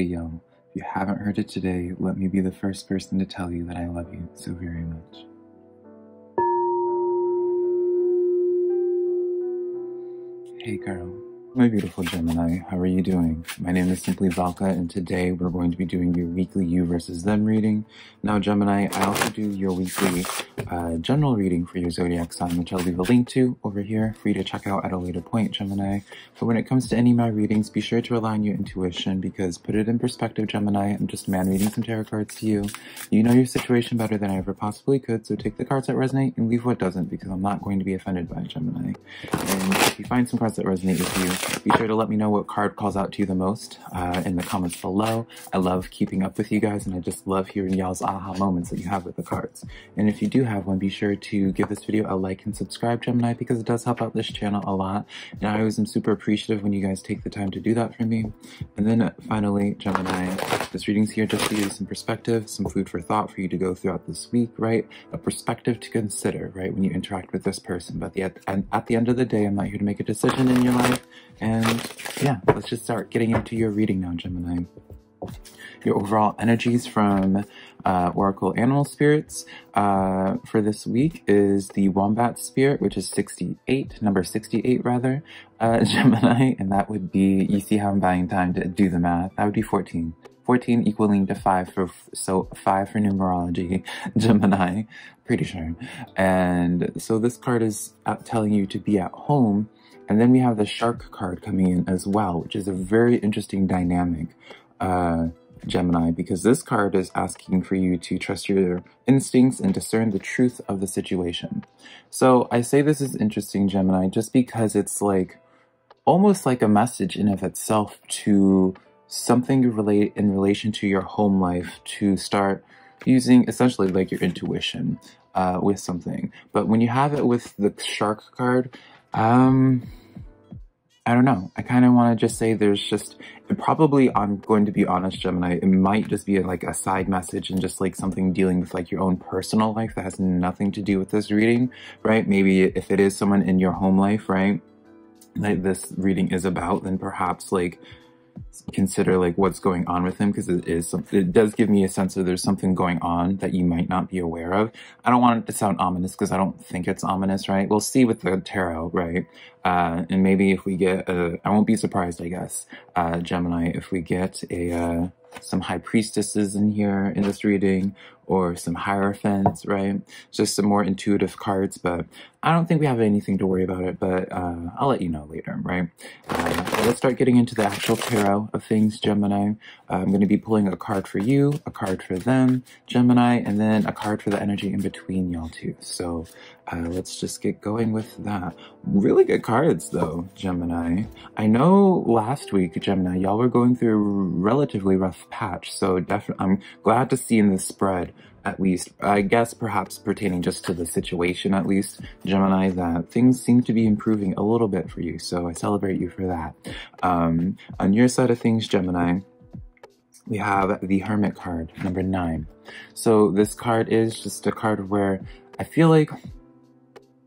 If you haven't heard it today, let me be the first person to tell you that I love you so very much. Hey, girl. My beautiful Gemini, how are you doing? My name is Simply Velca, and today we're going to be doing your weekly you versus them reading. Now, Gemini, I also do your weekly uh, general reading for your zodiac sign, which I'll leave a link to over here for you to check out at a later point, Gemini. But when it comes to any of my readings, be sure to rely on your intuition because put it in perspective, Gemini. I'm just man reading some tarot cards to you. You know your situation better than I ever possibly could, so take the cards that resonate and leave what doesn't because I'm not going to be offended by Gemini. And if you find some cards that resonate with you, be sure to let me know what card calls out to you the most uh, in the comments below. I love keeping up with you guys, and I just love hearing y'all's aha moments that you have with the cards. And if you do have one, be sure to give this video a like and subscribe, Gemini, because it does help out this channel a lot. And I always am super appreciative when you guys take the time to do that for me. And then finally, Gemini, this reading's here just to give you some perspective, some food for thought for you to go throughout this week, right? A perspective to consider, right, when you interact with this person. But the, at, at the end of the day, I'm not here to make a decision in your life. And yeah, let's just start getting into your reading now, Gemini. Your overall energies from uh, Oracle Animal Spirits uh, for this week is the Wombat Spirit, which is 68, number 68 rather, uh, Gemini, and that would be, you see how I'm buying time to do the math, that would be 14. 14 equaling to 5 for, so 5 for numerology, Gemini, pretty sure. And so this card is telling you to be at home and then we have the shark card coming in as well, which is a very interesting dynamic, uh, Gemini, because this card is asking for you to trust your instincts and discern the truth of the situation. So I say this is interesting, Gemini, just because it's like almost like a message in of itself to something relate in relation to your home life to start using essentially like your intuition uh, with something. But when you have it with the shark card, um, I don't know. I kind of want to just say there's just probably I'm going to be honest, Gemini. It might just be like a side message and just like something dealing with like your own personal life that has nothing to do with this reading, right? Maybe if it is someone in your home life, right? Like this reading is about, then perhaps like consider like what's going on with him because it is it does give me a sense of there's something going on that you might not be aware of. I don't want it to sound ominous because I don't think it's ominous, right? We'll see with the tarot, right? Uh, and maybe if we get a, I won't be surprised, I guess, uh, Gemini, if we get a uh, some high priestesses in here in this reading or some hierophants, right? Just some more intuitive cards, but I don't think we have anything to worry about it, but uh, I'll let you know later, right? Uh, let's start getting into the actual tarot of things, Gemini. I'm going to be pulling a card for you, a card for them, Gemini, and then a card for the energy in between y'all two. So uh, let's just get going with that. Really good cards though, Gemini. I know last week, Gemini, y'all were going through a relatively rough patch, so definitely I'm glad to see in this spread at least, I guess perhaps pertaining just to the situation at least, Gemini, that things seem to be improving a little bit for you. So I celebrate you for that. Um, on your side of things, Gemini, we have the Hermit card, number nine. So this card is just a card where I feel like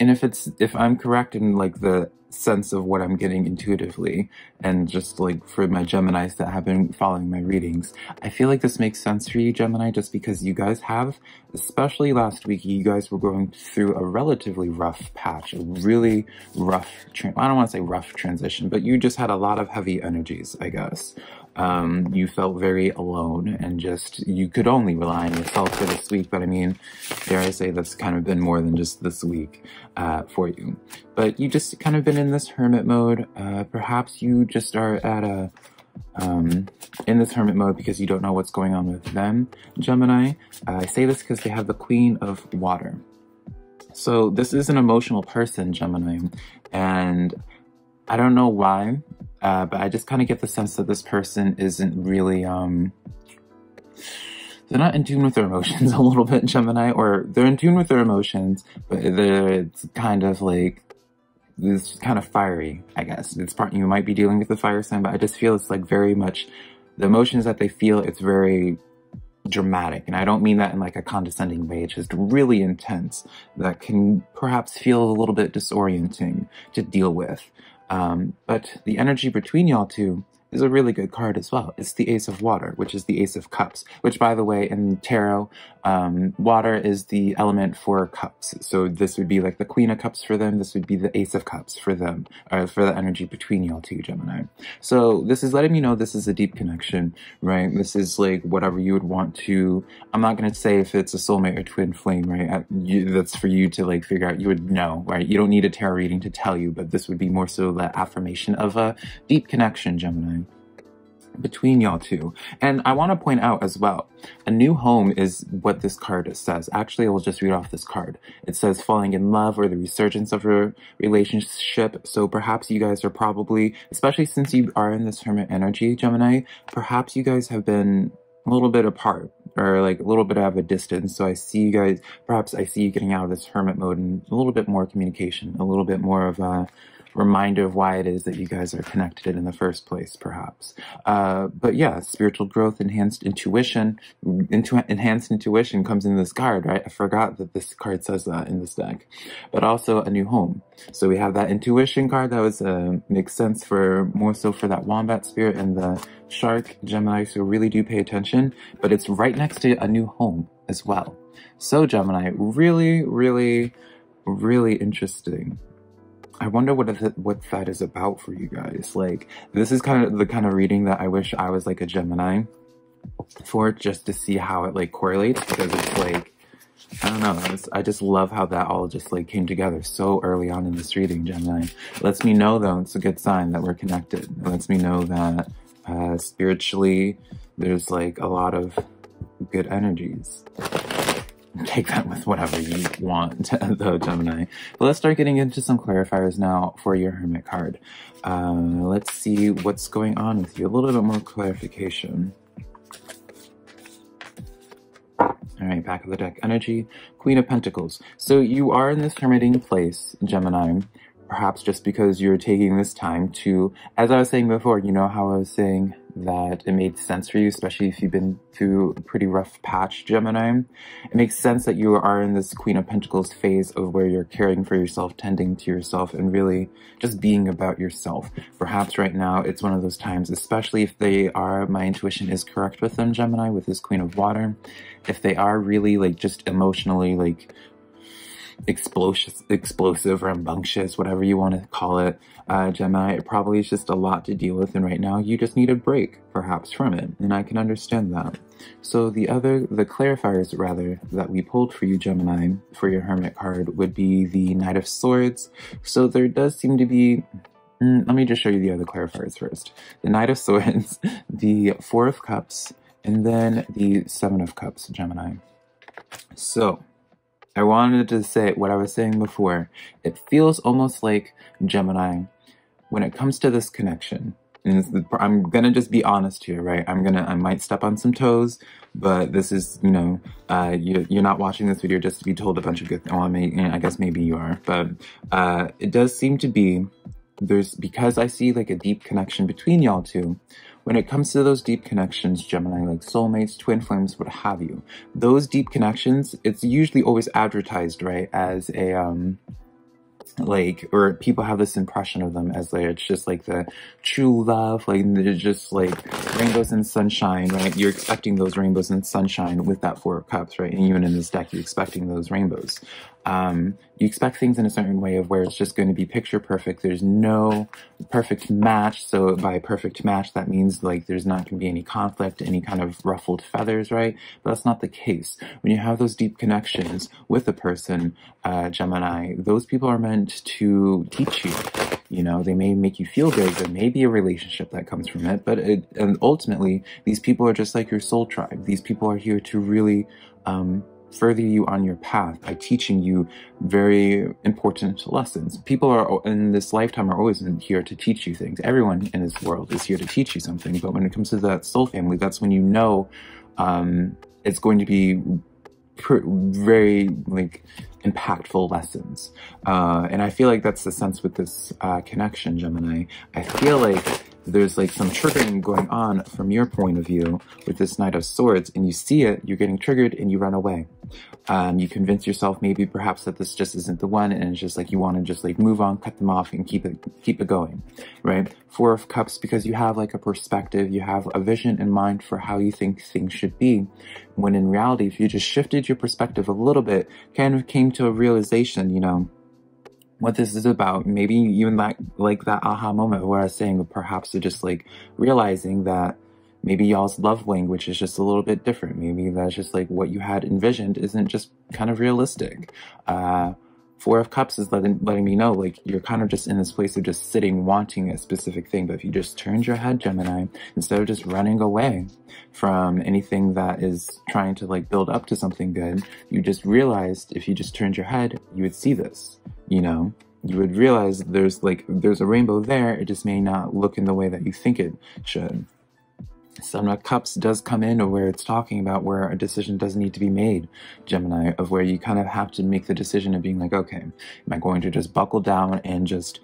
and if it's if I'm correct in like the sense of what I'm getting intuitively and just like for my Geminis that have been following my readings, I feel like this makes sense for you, Gemini, just because you guys have, especially last week, you guys were going through a relatively rough patch, a really rough, I don't want to say rough transition, but you just had a lot of heavy energies, I guess um, you felt very alone and just you could only rely on yourself for this week. But I mean, dare I say that's kind of been more than just this week uh, for you. But you just kind of been in this hermit mode. Uh, perhaps you just are at a um, in this hermit mode because you don't know what's going on with them, Gemini. Uh, I say this because they have the Queen of Water. So this is an emotional person, Gemini, and I don't know why, uh, but I just kind of get the sense that this person isn't really, um, they're not in tune with their emotions a little bit, Gemini, or they're in tune with their emotions, but they're, it's kind of like, it's kind of fiery, I guess. It's part, you might be dealing with the fire sign, but I just feel it's like very much, the emotions that they feel, it's very dramatic. And I don't mean that in like a condescending way. It's just really intense that can perhaps feel a little bit disorienting to deal with. Um, but the energy between y'all two is a really good card as well. It's the Ace of Water, which is the Ace of Cups, which by the way, in Tarot, um, water is the element for cups. So this would be like the Queen of Cups for them. This would be the Ace of Cups for them, or for the energy between y'all two, Gemini. So this is letting me know this is a deep connection, right? This is like whatever you would want to, I'm not going to say if it's a soulmate or twin flame, right? You, that's for you to like figure out. You would know, right? You don't need a tarot reading to tell you, but this would be more so the affirmation of a deep connection, Gemini between y'all two. And I want to point out as well, a new home is what this card says. Actually, I will just read off this card. It says falling in love or the resurgence of a relationship. So perhaps you guys are probably, especially since you are in this hermit energy, Gemini, perhaps you guys have been a little bit apart or like a little bit of a distance. So I see you guys, perhaps I see you getting out of this hermit mode and a little bit more communication, a little bit more of a reminder of why it is that you guys are connected in the first place, perhaps. Uh, but yeah, spiritual growth, enhanced intuition, into enhanced intuition comes in this card, right? I forgot that this card says that in this deck, but also a new home. So we have that intuition card that was uh, makes sense for more so for that wombat spirit and the shark Gemini. So really do pay attention, but it's right next to a new home as well. So Gemini, really, really, really interesting. I wonder what what that is about for you guys. Like, this is kind of the kind of reading that I wish I was like a Gemini for, just to see how it like correlates because it's like, I don't know. I just love how that all just like came together so early on in this reading, Gemini. Lets me know though, it's a good sign that we're connected. It lets me know that uh, spiritually, there's like a lot of good energies take that with whatever you want, though, Gemini. But let's start getting into some clarifiers now for your Hermit card. Uh, let's see what's going on with you. A little bit more clarification. All right, back of the deck. Energy, Queen of Pentacles. So you are in this hermiting place, Gemini, perhaps just because you're taking this time to, as I was saying before, you know how I was saying that it made sense for you, especially if you've been through a pretty rough patch, Gemini. It makes sense that you are in this Queen of Pentacles phase of where you're caring for yourself, tending to yourself, and really just being about yourself. Perhaps right now it's one of those times, especially if they are, my intuition is correct with them, Gemini, with this Queen of Water. If they are really like just emotionally like explosive, explosive, rambunctious, whatever you want to call it, uh, Gemini, it probably is just a lot to deal with, and right now you just need a break, perhaps, from it, and I can understand that. So the other, the clarifiers, rather, that we pulled for you, Gemini, for your Hermit card would be the Knight of Swords. So there does seem to be mm, let me just show you the other clarifiers first. The Knight of Swords, the Four of Cups, and then the Seven of Cups, Gemini. So, I wanted to say what I was saying before. It feels almost like Gemini when it comes to this connection. And I'm gonna just be honest here, right? I'm gonna, I might step on some toes, but this is, you know, uh, you, you're not watching this video just to be told a bunch of good, well, I, may, I guess maybe you are, but uh, it does seem to be, there's, because I see like a deep connection between y'all two, when it comes to those deep connections, Gemini, like soulmates, twin flames, what have you, those deep connections, it's usually always advertised, right, as a, um, like or people have this impression of them as like it's just like the true love like they're just like rainbows and sunshine right? You're expecting those rainbows and sunshine with that four of cups right? And even in this deck you're expecting those rainbows um, you expect things in a certain way of where it's just going to be picture perfect. There's no perfect match. So by perfect match, that means like there's not going to be any conflict, any kind of ruffled feathers, right? But that's not the case. When you have those deep connections with a person, uh, Gemini, those people are meant to teach you. You know, they may make you feel good. There may be a relationship that comes from it, but it, and ultimately, these people are just like your soul tribe. These people are here to really, um, further you on your path by teaching you very important lessons. People are in this lifetime are always here to teach you things. Everyone in this world is here to teach you something. But when it comes to that soul family, that's when you know um, it's going to be very like impactful lessons. Uh, and I feel like that's the sense with this uh, connection, Gemini. I feel like there's like some triggering going on from your point of view with this Knight of Swords and you see it, you're getting triggered and you run away. Um, you convince yourself maybe perhaps that this just isn't the one and it's just like you want to just like move on, cut them off and keep it, keep it going, right? Four of Cups because you have like a perspective, you have a vision in mind for how you think things should be. When in reality, if you just shifted your perspective a little bit, kind of came to a realization, you know, what this is about. Maybe even that, like that aha moment where I was saying perhaps just like realizing that maybe y'all's love language is just a little bit different. Maybe that's just like what you had envisioned isn't just kind of realistic. Uh, Four of Cups is letting, letting me know, like, you're kind of just in this place of just sitting, wanting a specific thing. But if you just turned your head, Gemini, instead of just running away from anything that is trying to, like, build up to something good, you just realized if you just turned your head, you would see this, you know? You would realize there's, like, there's a rainbow there, it just may not look in the way that you think it should. Seven of Cups does come in where it's talking about where a decision does need to be made, Gemini, of where you kind of have to make the decision of being like, okay, am I going to just buckle down and just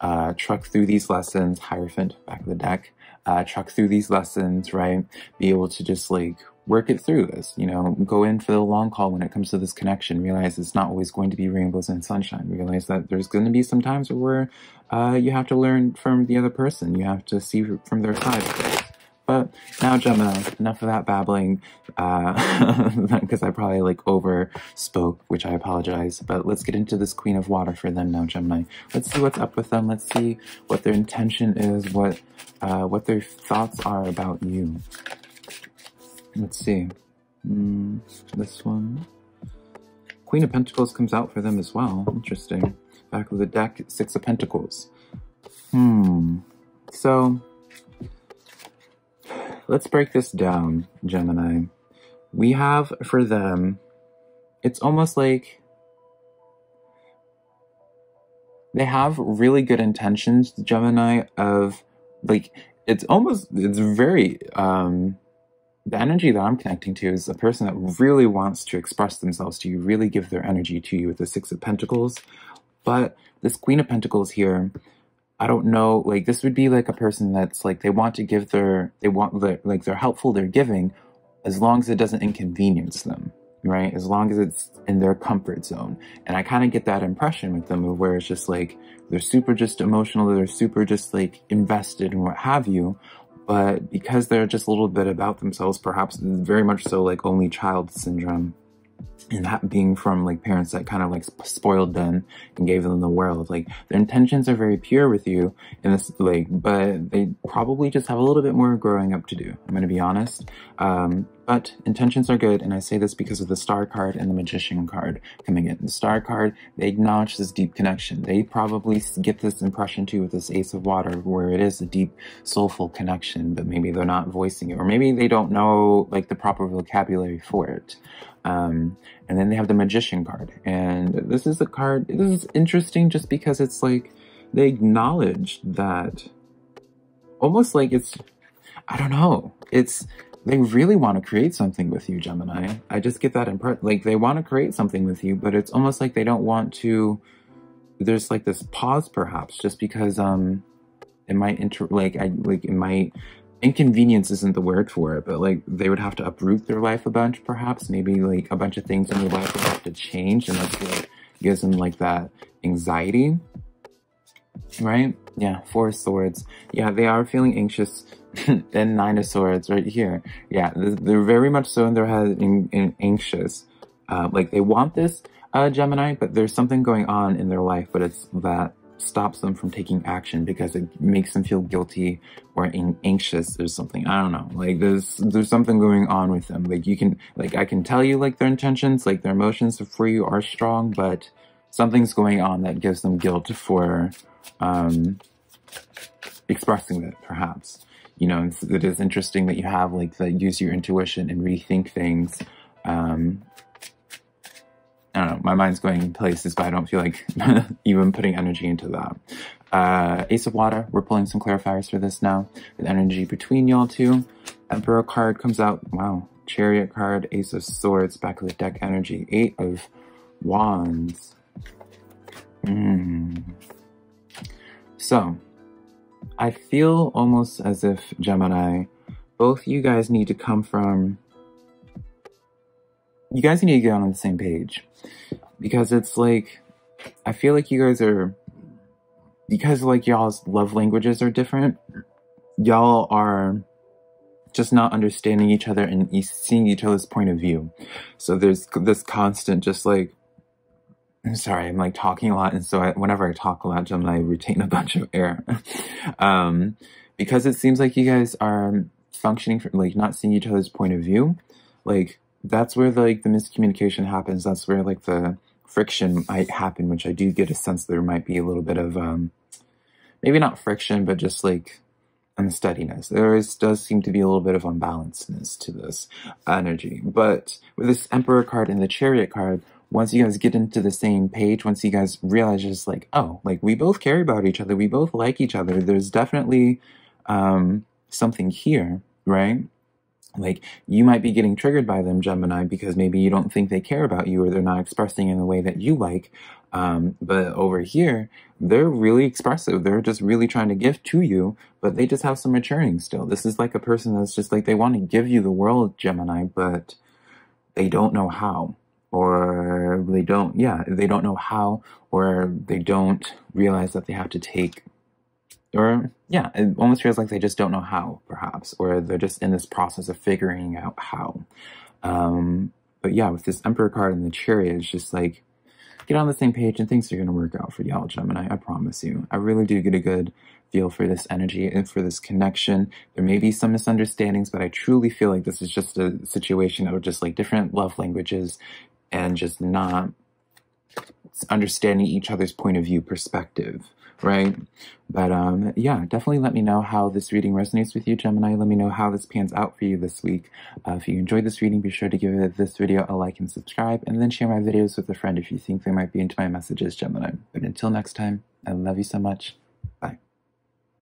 uh, truck through these lessons, Hierophant, back of the deck, uh, truck through these lessons, right? Be able to just like work it through this, you know, go in for the long haul when it comes to this connection, realize it's not always going to be rainbows and sunshine, realize that there's going to be some times where uh, you have to learn from the other person, you have to see from their side. But now, Gemini, enough of that babbling, because uh, I probably like over spoke, which I apologize. But let's get into this Queen of Water for them now, Gemini. Let's see what's up with them. Let's see what their intention is, what uh, what their thoughts are about you. Let's see. Mm, this one. Queen of Pentacles comes out for them as well. Interesting. Back of the deck, Six of Pentacles. Hmm. So, let's break this down, Gemini. We have for them, it's almost like they have really good intentions, Gemini, of like, it's almost, it's very, um, the energy that I'm connecting to is a person that really wants to express themselves to you, really give their energy to you with the Six of Pentacles. But this Queen of Pentacles here, I don't know, like this would be like a person that's like they want to give their they want their like they're helpful, they're giving, as long as it doesn't inconvenience them, right? As long as it's in their comfort zone. And I kind of get that impression with them of where it's just like they're super just emotional, they're super just like invested and what have you. But because they're just a little bit about themselves, perhaps very much so like only child syndrome. And that being from like parents that kind of like spoiled them and gave them the world. Like their intentions are very pure with you in this like but they probably just have a little bit more growing up to do i'm gonna be honest. Um but intentions are good and i say this because of the star card and the magician card coming in the star card they acknowledge this deep connection they probably get this impression too with this ace of water where it is a deep soulful connection but maybe they're not voicing it or maybe they don't know like the proper vocabulary for it um, and then they have the Magician card. And this is a card, this is interesting just because it's like, they acknowledge that almost like it's, I don't know, it's, they really want to create something with you, Gemini. I just get that impression, like they want to create something with you, but it's almost like they don't want to, there's like this pause perhaps just because, um, it might inter, like, I, like it might inconvenience isn't the word for it, but like they would have to uproot their life a bunch, perhaps. Maybe like a bunch of things in their life would have to change, and that's what gives them like that anxiety. Right? Yeah, Four Swords. Yeah, they are feeling anxious. and Nine of Swords right here. Yeah, they're very much so in their head in anxious. Uh, like they want this, uh, Gemini, but there's something going on in their life, but it's that stops them from taking action because it makes them feel guilty or anxious or something. I don't know. Like there's there's something going on with them. Like you can like I can tell you like their intentions, like their emotions for you are strong, but something's going on that gives them guilt for um expressing it perhaps. You know, it is interesting that you have like the use your intuition and rethink things um, I don't know, my mind's going places, but I don't feel like even putting energy into that. Uh, Ace of Water, we're pulling some clarifiers for this now. The energy between y'all two. Emperor card comes out. Wow. Chariot card, Ace of Swords, back of the deck energy. Eight of Wands. Mm. So, I feel almost as if Gemini, both you guys need to come from. You guys need to get on the same page. Because it's like, I feel like you guys are. Because like y'all's love languages are different, y'all are just not understanding each other and seeing each other's point of view. So there's this constant, just like, sorry, I'm like talking a lot. And so I, whenever I talk a lot, Gemini, I retain a bunch of air. um, because it seems like you guys are functioning from like not seeing each other's point of view. Like that's where the, like the miscommunication happens. That's where like the friction might happen, which I do get a sense there might be a little bit of, um, maybe not friction, but just like unsteadiness. There is, does seem to be a little bit of unbalancedness to this energy. But with this Emperor card and the Chariot card, once you guys get into the same page, once you guys realize just like, oh, like we both care about each other, we both like each other, there's definitely um, something here, right? Like you might be getting triggered by them, Gemini, because maybe you don't think they care about you or they're not expressing in the way that you like. Um, but over here, they're really expressive. They're just really trying to give to you, but they just have some maturing still. This is like a person that's just like they want to give you the world, Gemini, but they don't know how. Or they don't, yeah, they don't know how, or they don't realize that they have to take or yeah, it almost feels like they just don't know how, perhaps, or they're just in this process of figuring out how. Um, but yeah, with this Emperor card and the Chariot, it's just like get on the same page and things are going to work out for y'all, Gemini. I promise you. I really do get a good feel for this energy and for this connection. There may be some misunderstandings, but I truly feel like this is just a situation of just like different love languages and just not understanding each other's point of view perspective right? But um, yeah, definitely let me know how this reading resonates with you, Gemini. Let me know how this pans out for you this week. Uh, if you enjoyed this reading, be sure to give this video a like and subscribe, and then share my videos with a friend if you think they might be into my messages, Gemini. But until next time, I love you so much.